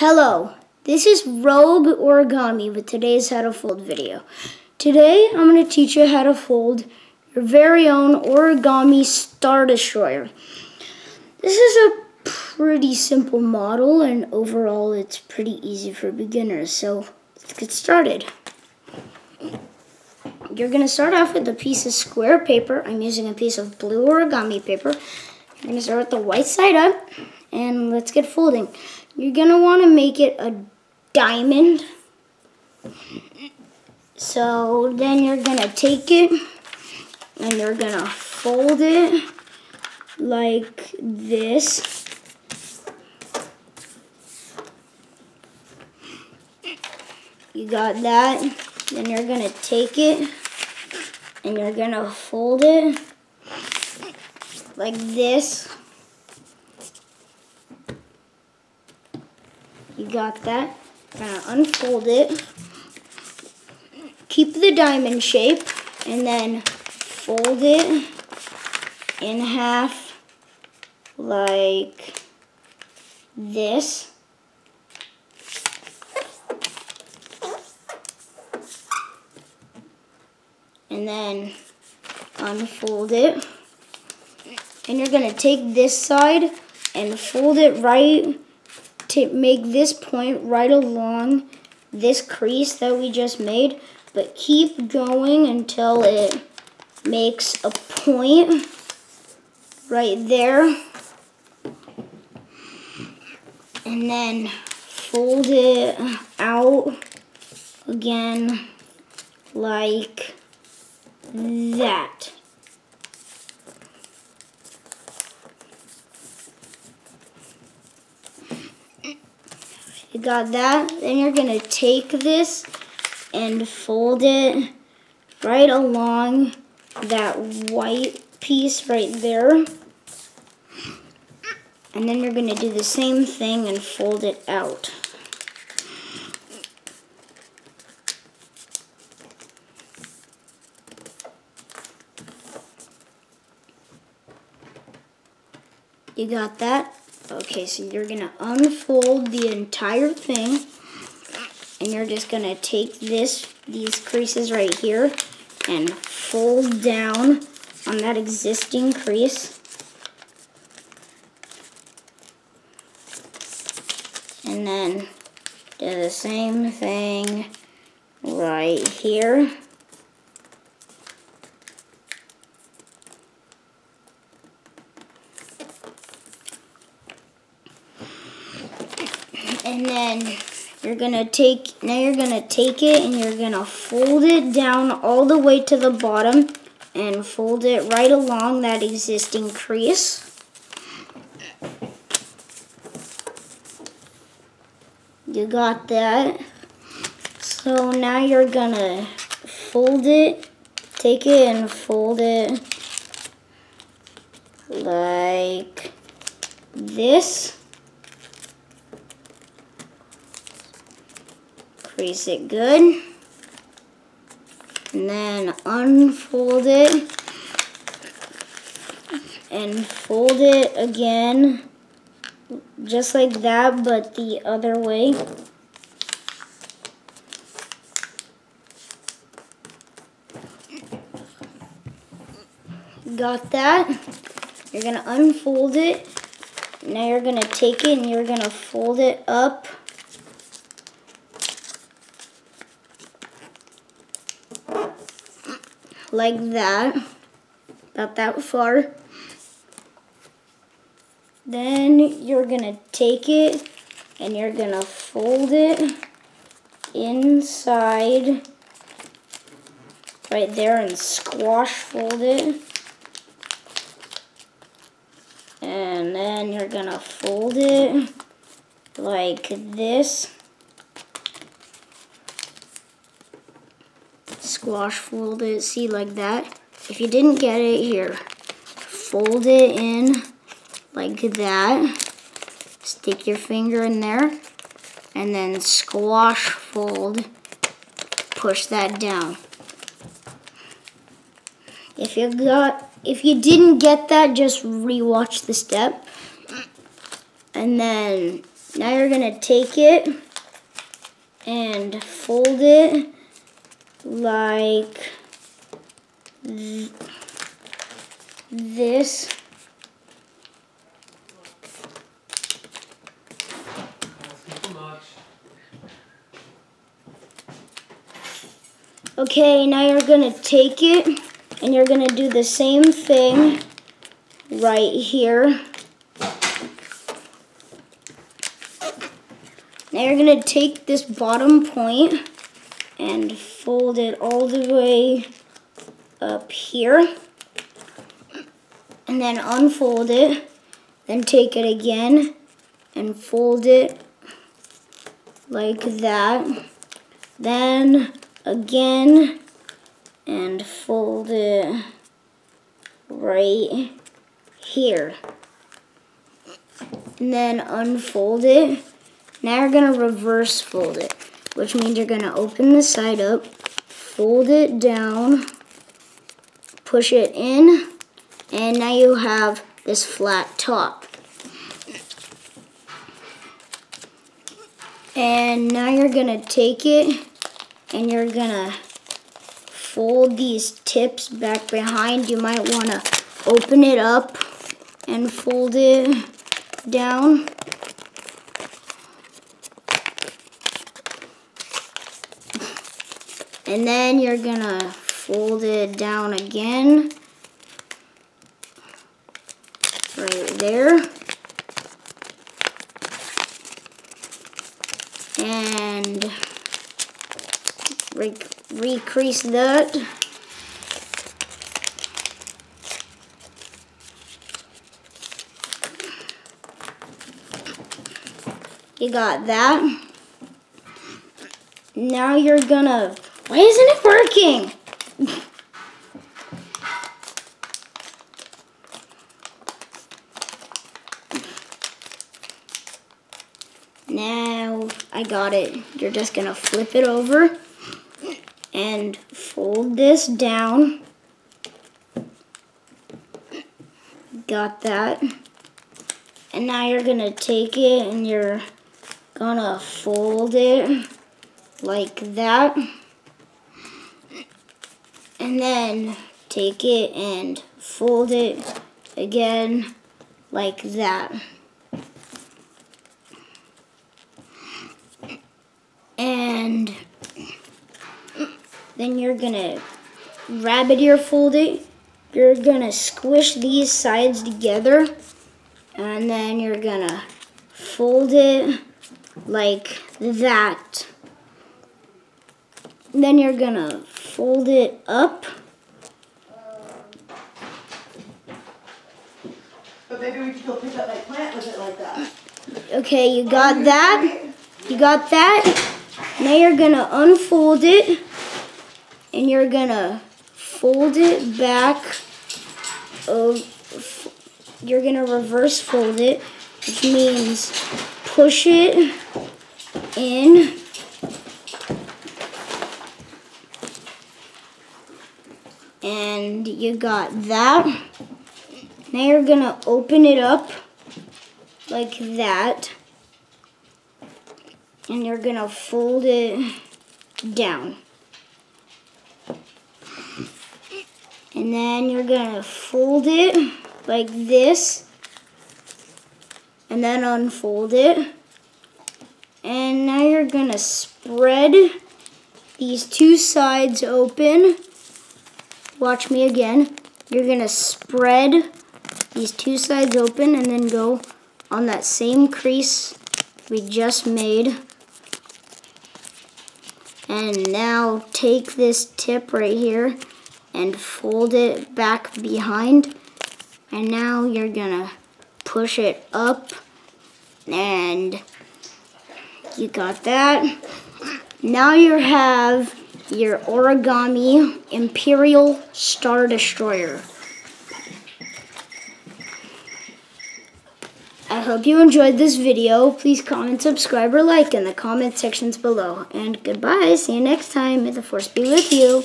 Hello, this is Rogue Origami with today's How to Fold video. Today I'm going to teach you how to fold your very own origami Star Destroyer. This is a pretty simple model and overall it's pretty easy for beginners, so let's get started. You're going to start off with a piece of square paper. I'm using a piece of blue origami paper. You're going to start with the white side up and let's get folding. You're going to want to make it a diamond. So then you're going to take it and you're going to fold it like this. You got that. Then you're going to take it and you're going to fold it like this. You got that. Unfold it. Keep the diamond shape and then fold it in half like this. And then unfold it. And you're gonna take this side and fold it right to make this point right along this crease that we just made, but keep going until it makes a point right there. And then fold it out again like that. You got that? Then you're going to take this and fold it right along that white piece right there. And then you're going to do the same thing and fold it out. You got that? Okay, so you're to unfold the entire thing. And you're just to take this, these creases right here and fold down on that existing crease. And then do the same thing right here. and then you're gonna take now you're gonna take it and you're gonna fold it down all the way to the bottom and fold it right along that existing crease. You got that? So now you're gonna fold it take it and fold it like this Crease it good. And then unfold it. And fold it again. Just like that, but the other way. Got that? You're going to unfold it. Now you're going to take it and you're going to fold it up like that, about that far. Then you're gonna take it and you're gonna fold it inside right there and squash fold it. And then you're gonna fold it like this. Squash fold it, see like that. If you didn't get it here, fold it in like that. Stick your finger in there and then squash fold, push that down. If you got, if you didn't get that, just rewatch the step. And then Now you're gonna take it and fold it like th this. Okay, now you're gonna take it and you're gonna do the same thing right here. Now you're gonna take this bottom point and fold it all the way up here. And then unfold it. Then take it again and fold it like that. Then again and fold it right here. And then unfold it. Now you're going to reverse fold it, which means you're going to open the side up, fold it down, push it in, and now you have this flat top. And now you're going to take it and you're going to fold these tips back behind. You might want to open it up and fold it down. And then you're gonna fold it down again. Right there. And re recrease that. You got that. Now you're gonna why isn't it working? now I got it. You're just gonna flip it over and fold this down. Got that. And now you're gonna take it and you're gonna fold it like that and then take it and fold it again like that. And then you're gonna rabbit ear fold it. You're gonna squish these sides together and then you're gonna fold it like that. Then you're gonna fold it up. But maybe we could go pick up my plant with it like that. Okay, you got that. You got that. Now you're gonna unfold it and you're gonna fold it back. You're gonna reverse fold it, which means push it in and you got that. Now you're gonna open it up like that and you're gonna fold it down. And then you're gonna fold it like this and then unfold it. And now you're gonna spread these two sides open watch me again. You're going to spread these two sides open and then go on that same crease we just made. And now take this tip right here and fold it back behind. And now you're gonna push it up and you got that. Now you have your origami Imperial Star Destroyer. I hope you enjoyed this video. Please comment, subscribe, or like in the comment sections below. And goodbye. See you next time. May the force be with you.